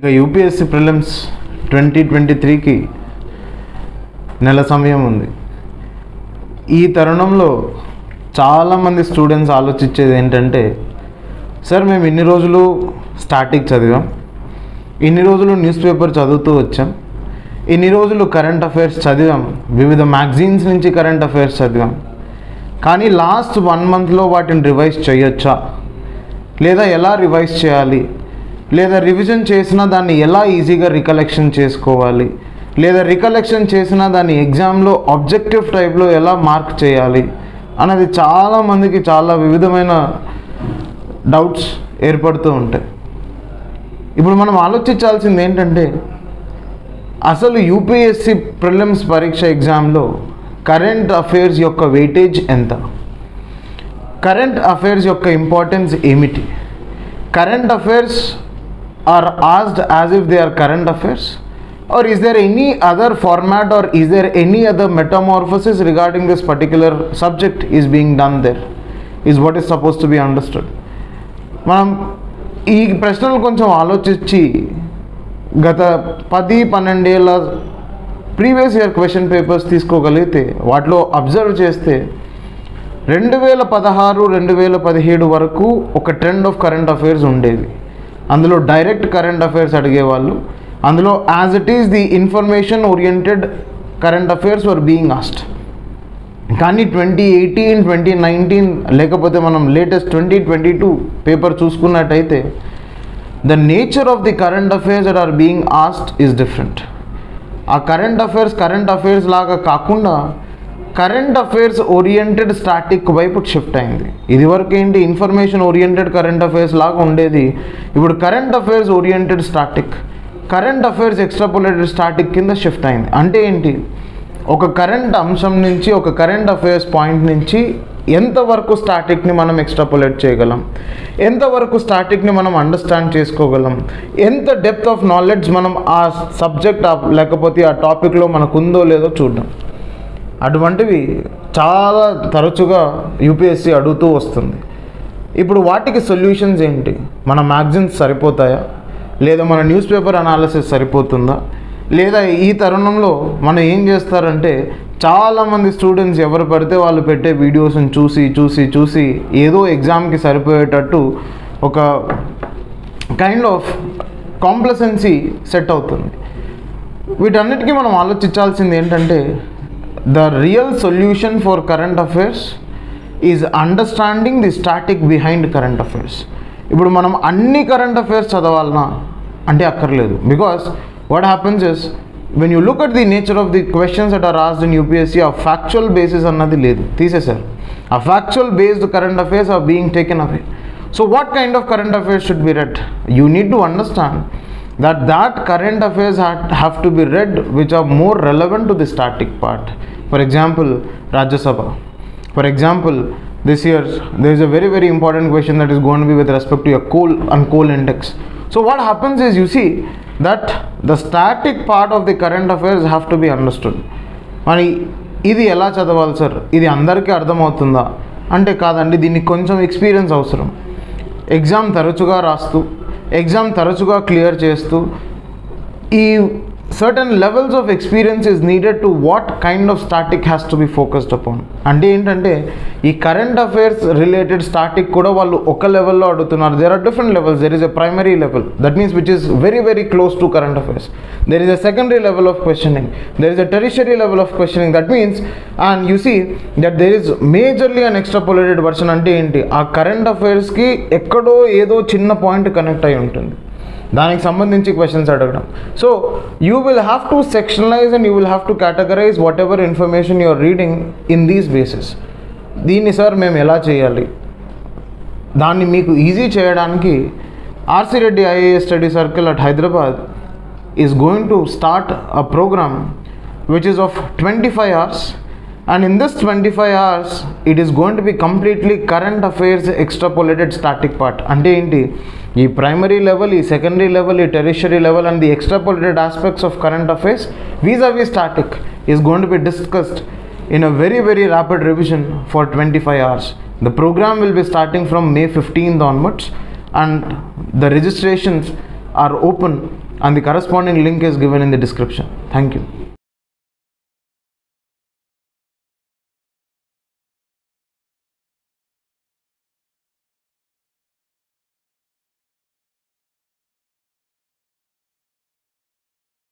ఇక UPSC prelims twenty twenty త్రీకి నెల సమయం ఉంది ఈ తరుణంలో చాలామంది స్టూడెంట్స్ ఆలోచించేది ఏంటంటే సార్ మేము ఇన్ని రోజులు స్టాటిక్ చదివాం ఇన్ని రోజులు న్యూస్ పేపర్ చదువుతూ వచ్చాం ఇన్ని రోజులు కరెంట్ అఫైర్స్ చదివాం వివిధ మ్యాగజైన్స్ నుంచి కరెంట్ అఫైర్స్ చదివాం కానీ లాస్ట్ వన్ మంత్లో వాటిని రివైజ్ చేయొచ్చా లేదా ఎలా రివైజ్ చేయాలి లేదా రివిజన్ చేసినా దాన్ని ఎలా ఈజీగా రికలెక్షన్ చేసుకోవాలి లేదా రికలెక్షన్ చేసినా దాన్ని ఎగ్జామ్లో ఆబ్జెక్టివ్ టైప్లో ఎలా మార్క్ చేయాలి అనేది చాలామందికి చాలా వివిధమైన డౌట్స్ ఏర్పడుతూ ఉంటాయి ఇప్పుడు మనం ఆలోచించాల్సింది ఏంటంటే అసలు యూపీఎస్సి ప్రిలిమ్స్ పరీక్ష ఎగ్జామ్లో కరెంట్ అఫైర్స్ యొక్క వెయిటేజ్ ఎంత కరెంట్ అఫైర్స్ యొక్క ఇంపార్టెన్స్ ఏమిటి current affairs are asked as if they are current affairs? Or is there any other format or is there any other metamorphosis regarding this particular subject is being done there? Is what is supposed to be understood. మనం ఈ ప్రశ్నలు కొంచెం ఆలోచించి గత పది పన్నెండేళ్ళ previous year question papers తీసుకోగలిగితే వాటిలో అబ్జర్వ్ చేస్తే రెండు వేల పదహారు రెండు వేల పదిహేడు వరకు ఒక ట్రెండ్ ఆఫ్ కరెంట్ అఫైర్స్ ఉండేవి అందులో డైరెక్ట్ కరెంట్ అఫైర్స్ అడిగేవాళ్ళు అందులో as it is the information oriented current affairs were being asked కానీ ట్వంటీ ఎయిటీన్ ట్వంటీ నైన్టీన్ లేకపోతే మనం latest twenty twenty two paper చూసుకున్నట్టయితే the nature of the current affairs that are being asked is different ఆ current affairs current affairs లాగా కాకుండా current affairs oriented static వైపు shift అయింది ఇదివరకు ఏంటి ఇన్ఫర్మేషన్ ఓరియంటెడ్ కరెంట్ అఫైర్స్ లాగా ఉండేది ఇప్పుడు current affairs oriented static current affairs extrapolated static కింద షిఫ్ట్ అయింది అంటే ఏంటి ఒక కరెంట్ అంశం నుంచి ఒక కరెంట్ అఫైర్స్ పాయింట్ నుంచి ఎంతవరకు స్టాటిక్ని మనం ఎక్స్ట్రాపులేట్ చేయగలం ఎంతవరకు స్టాటిక్ని మనం అండర్స్టాండ్ చేసుకోగలం ఎంత డెప్త్ ఆఫ్ నాలెడ్జ్ మనం ఆ సబ్జెక్ట్ లేకపోతే ఆ టాపిక్లో మనకు ఉందో లేదో చూడడం అటువంటివి చాలా తరచుగా యూపీఎస్సీ అడుగుతూ వస్తుంది ఇప్పుడు వాటికి సొల్యూషన్స్ ఏంటి మన మ్యాగ్జిన్స్ సరిపోతాయా లేదా మన న్యూస్ పేపర్ అనాలిసిస్ సరిపోతుందా లేదా ఈ తరుణంలో మనం ఏం చేస్తారంటే చాలామంది స్టూడెంట్స్ ఎవరు పడితే వాళ్ళు పెట్టే వీడియోస్ని చూసి చూసి చూసి ఏదో ఎగ్జామ్కి సరిపోయేటట్టు ఒక కైండ్ ఆఫ్ కాంప్లసెన్సీ సెట్ అవుతుంది వీటన్నిటికీ మనం ఆలోచించాల్సింది ఏంటంటే the real solution for current affairs is understanding the static behind current affairs ఇప్పుడు మనం అన్ని కరెంట్ అఫైర్స్ చదవాలనా అంటే అక్కర్లేదు because what happens is when you look at the nature of the questions that are raised in UPSC ఆ factual basis అన్నది లేదు తీసేశారు ఆ factual based current affairs are being taken away so what kind of current affairs should be read you need to understand that that current affairs have to be read which are more relevant to the static part for example rajya sabha for example this year there is a very very important question that is going to be with respect to your coal and coal index so what happens is you see that the static part of the current affairs have to be understood మరి ఇది ఎలా చదవాలి sir ఇది అందరికీ అర్థమవుతుందా అంటే కాదండి దీనికి కొంచెం ఎక్స్పీరియన్స్ అవసరం ఎగ్జామ్ తరచుగా రాస్తూ ఎగ్జామ్ తరచుగా క్లియర్ చేస్తూ ఈ certain levels of experience is needed to what kind of static has to be focused upon అంటే ఏంటంటే ఈ కరెంట్ అఫైర్స్ రిలేటెడ్ స్టాటిక్ కూడా వాళ్ళు ఒక లెవెల్లో అడుగుతున్నారు there are different levels there is a primary level that means which is very very close to current affairs there is a secondary level of questioning there is a tertiary level of questioning that means and you see that there is majorly an extrapolated version అంటే ఏంటి ఆ current అఫైర్స్కి ఎక్కడో ఏదో చిన్న point connect అయి ఉంటుంది దానికి సంబంధించి క్వశ్చన్స్ అడగడం so you will have to sectionalize and you will have to categorize whatever information you're reading in these basis దీన్ని సార్ మేము ఎలా చేయాలి దాన్ని మీకు ఈజీ చేయడానికి RC Reddy IAS study circle at Hyderabad is going to start a programme which is of twenty five hours And in this 25 hours, it is going to be completely current affairs extrapolated static part. Ante enti, ee primary level, ee secondary level, ee tertiary level and the extrapolated aspects of current affairs vis-a-vis static is going to be discussed in a very, very rapid revision for 25 hours. The program will be starting from May 15th onwards, and the registrations are open and the corresponding link is given in the description. Thank you.